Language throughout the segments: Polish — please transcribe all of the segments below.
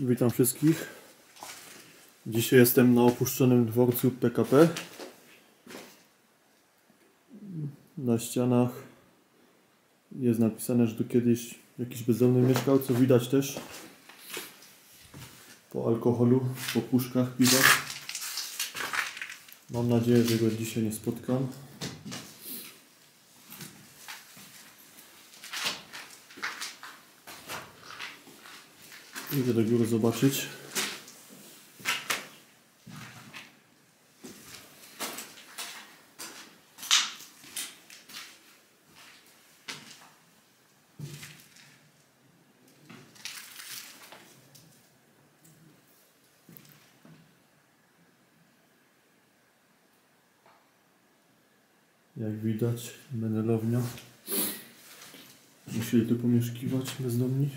Witam wszystkich. Dzisiaj jestem na opuszczonym dworcu PKP. Na ścianach jest napisane, że tu kiedyś jakiś bezdomny mieszkał, co widać też po alkoholu, po puszkach piwa. Mam nadzieję, że go dzisiaj nie spotkam. Idę do góry zobaczyć. Jak widać, menelownia. Musieli tu pomieszkiwać bezdomni.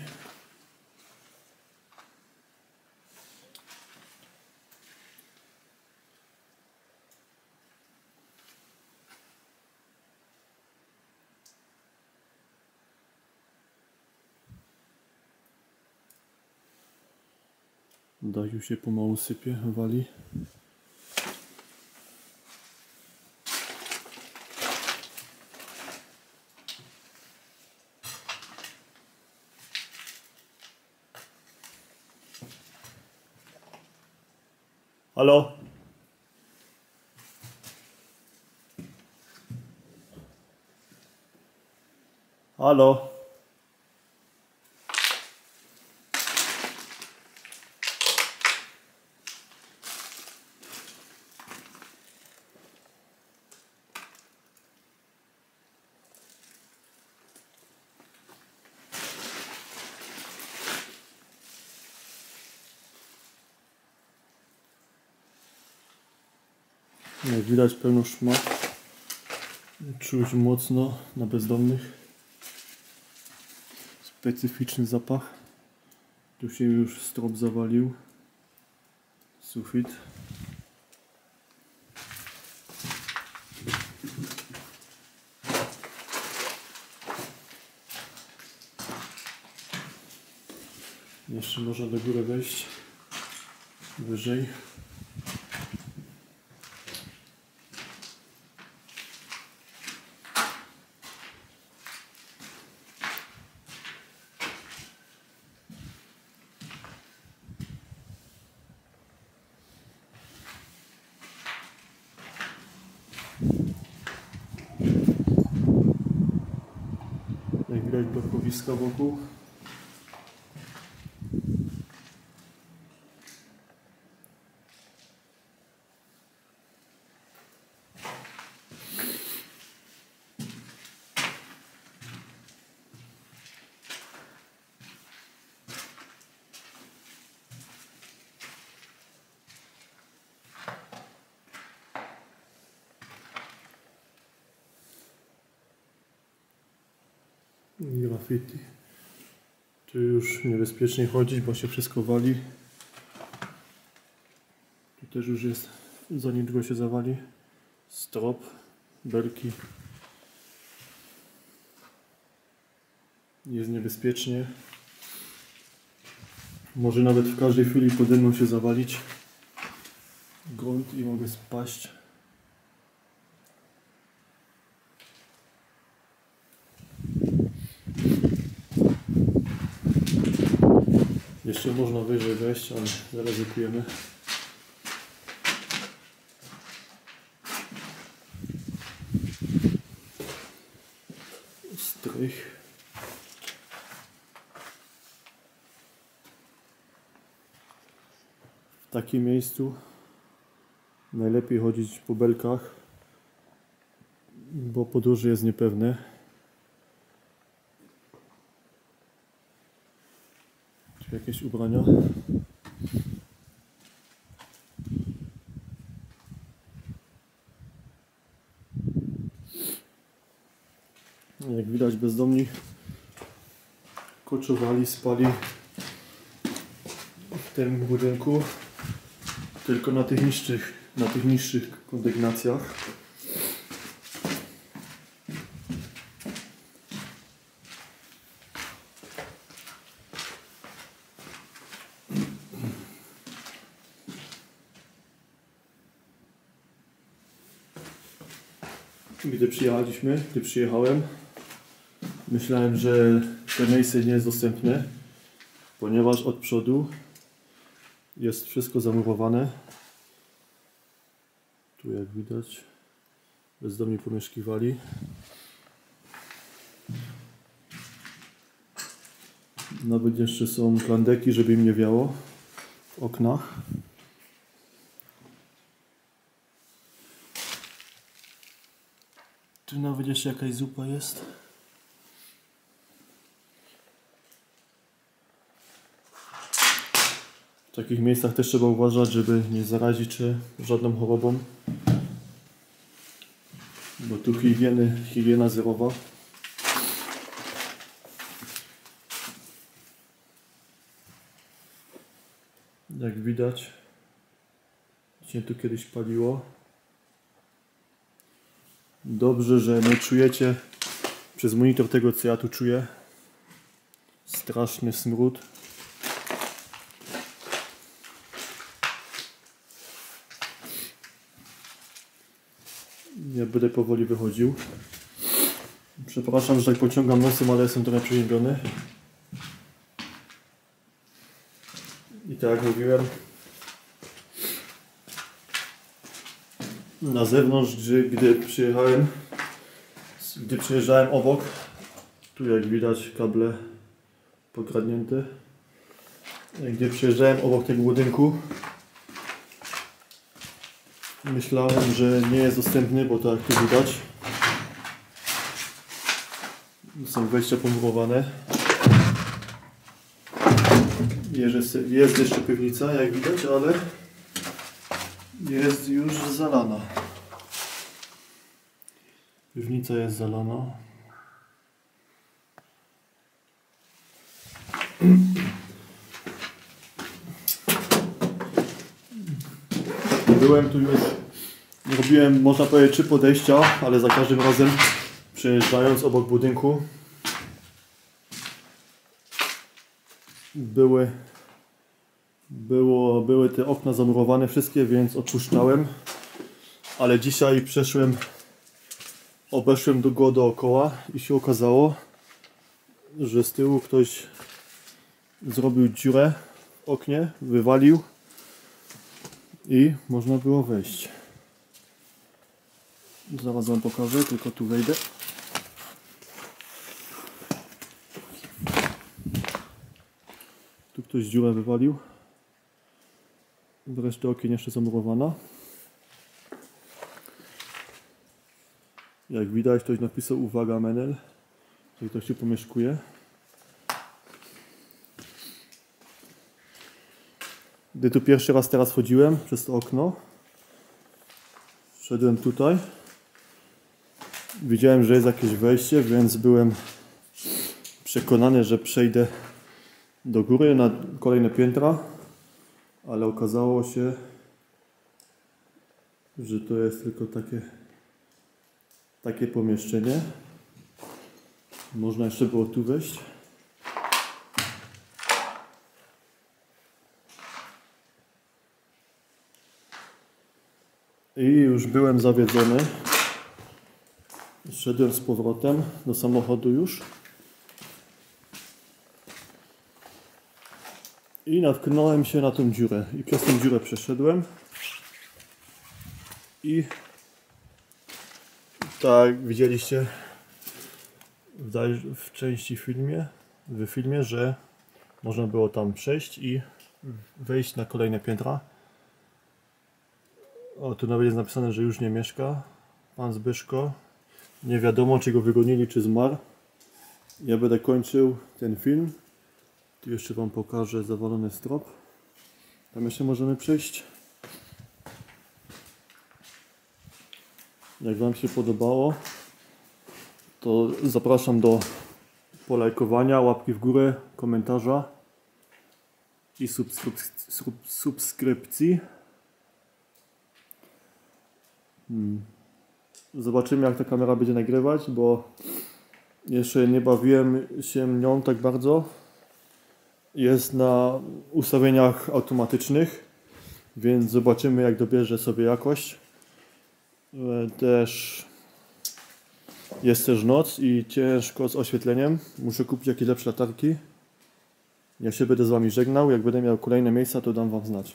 Daju się pomału sypie, wali. Halo? Halo? Jak widać pełno szmat. Czuć mocno na bezdomnych. Specyficzny zapach. Tu się już strop zawalił. Sufit. Jeszcze można do góry wejść. Wyżej. Widać blokowiska wokół. Graffiti. Tu już niebezpiecznie chodzić, bo się wszystko wali. Tu też już jest, za niedługo się zawali. Strop, belki. Jest niebezpiecznie. Może nawet w każdej chwili pode mną się zawalić grunt i mogę spaść. Jeszcze można wyżej wejść, ale zaryzykujemy. Strych. W takim miejscu najlepiej chodzić po belkach, bo podróże jest niepewne. Jakieś ubrania? Jak widać bezdomni koczowali, spali w tym budynku tylko na tych niższych, na tych niższych kondygnacjach. Gdy przyjechaliśmy, gdy przyjechałem, myślałem, że to miejsce nie jest dostępne, ponieważ od przodu jest wszystko zamurowane. Tu jak widać bezdomni pomieszkiwali. Nawet jeszcze są plandeki, żeby im nie wiało w oknach. Tu nawet jeszcze jakaś zupa jest. W takich miejscach też trzeba uważać, żeby nie zarazić się żadną chorobą. Bo tu higieny, higiena zerowa. Jak widać, się tu kiedyś paliło. Dobrze, że nie czujecie przez monitor tego, co ja tu czuję. Straszny smród. Ja będę powoli wychodził. Przepraszam, że tak pociągam nosem, ale jestem trochę przeziębiony. I tak jak mówiłem, na zewnątrz, gdy, gdy przyjechałem, gdy przyjeżdżałem obok, tu jak widać kable pokradnięte. Gdy przyjeżdżałem obok tego budynku, myślałem, że nie jest dostępny, bo tak tu widać, są wejścia pomurowane. Jest jeszcze piwnica, jak widać, ale jest już zalana. Piwnica jest zalana. Byłem tu już, robiłem można powiedzieć trzy podejścia, ale za każdym razem przejeżdżając obok budynku były było, były te okna zamurowane wszystkie, więc odpuszczałem. Ale dzisiaj przeszłem, obeszłem go dookoła i się okazało, że z tyłu ktoś zrobił dziurę w oknie, wywalił i można było wejść. Zaraz wam pokażę, tylko tu wejdę. Tu ktoś dziurę wywalił. Reszta okien jeszcze zamurowana. Jak widać, ktoś napisał uwaga Menel, że ktoś się pomieszkuje. Gdy tu pierwszy raz teraz chodziłem przez to okno, szedłem tutaj. Widziałem, że jest jakieś wejście, więc byłem przekonany, że przejdę do góry na kolejne piętra ale okazało się, że to jest tylko takie, takie pomieszczenie. Można jeszcze było tu wejść. I już byłem zawiedzony. Szedłem z powrotem do samochodu już. I natknąłem się na tą dziurę. I przez tą dziurę przeszedłem. I tak widzieliście w, części filmie, w filmie, że można było tam przejść i wejść na kolejne piętra. O, tu nawet jest napisane, że już nie mieszka pan Zbyszko. Nie wiadomo, czy go wygonili, czy zmarł. Ja będę kończył ten film. Tu jeszcze Wam pokażę zawalony strop. Tam jeszcze możemy przejść. Jak Wam się podobało, to zapraszam do polajkowania, łapki w górę, komentarza i subskryp- sub- subskrypcji. Hmm. Zobaczymy jak ta kamera będzie nagrywać, bo jeszcze nie bawiłem się nią tak bardzo. Jest na ustawieniach automatycznych, więc zobaczymy jak dobierze sobie jakość. E, Też Jest też noc i ciężko z oświetleniem. Muszę kupić jakieś lepsze latarki. Ja się będę z Wami żegnał. Jak będę miał kolejne miejsca, to dam Wam znać.